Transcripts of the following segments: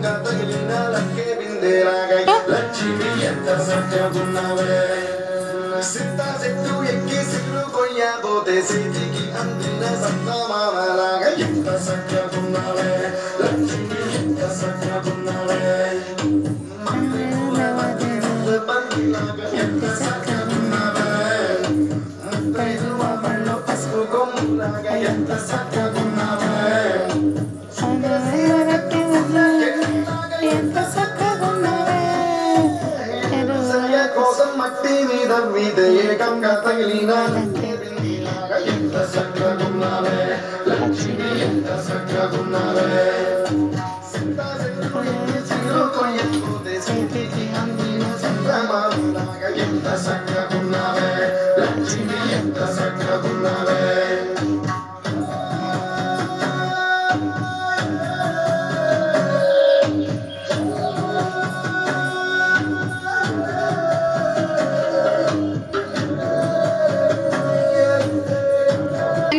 ರಂಗ ತಗಿಲಿನ ಲಕ್ಕೆ ಬಿಂದೇರಾಗೈ ಲಕ್ಷ್ಮಿ ಎಂತ ಸತ್ಯ ಗುಣವೇ ಸಿದ್ಧ ಸಿಟ್ಟು ಎಕ್ಕಿ ಸಿಗ್ಲು ಕೊಯ್ಯ ಗೋದೆ ಸೀಜಿಗಿ ಅಂದಿನ ಸತ್ತ ಮಾವಲಾಗ ಎಂತ ಸತ್ಯ ಗುಣವೇ కోసం మట్టి మీద మీద ఏకంగా తగిలిన ఎంత చక్కగున్నావే లక్ష్మి ఎంత చక్కగున్నావే సీతా చెట్టు ఎక్కి చిగురు కొయ్యకపోతే చేతికి అందిన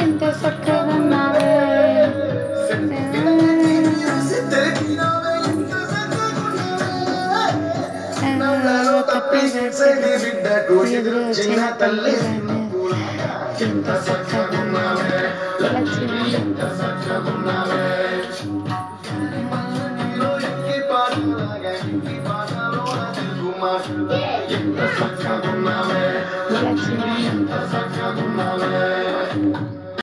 ఎంత చక్కగా బిడ్డకు ఎదురొచ్చిన తల్లి ఎంత చక్కగున్నావే లక్ష్మి ఎంత